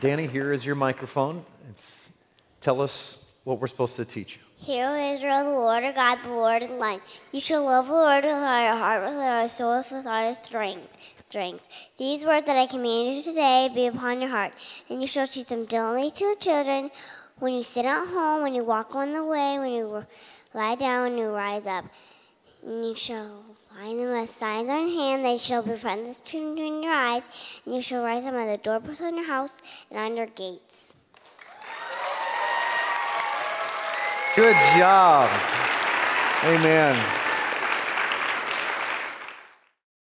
Danny, here is your microphone. It's, tell us what we're supposed to teach you. Hear, Israel, the Lord our God, the Lord is one. You shall love the Lord with all your heart, with all your soul, with all your strength. Strength. These words that I command you today be upon your heart, and you shall teach them diligently to your children when you sit at home, when you walk on the way, when you lie down, when you rise up. And you shall find them as signs they shall be friends between your eyes, and you shall write them on the doorposts on your house and on your gates. Good job. Amen.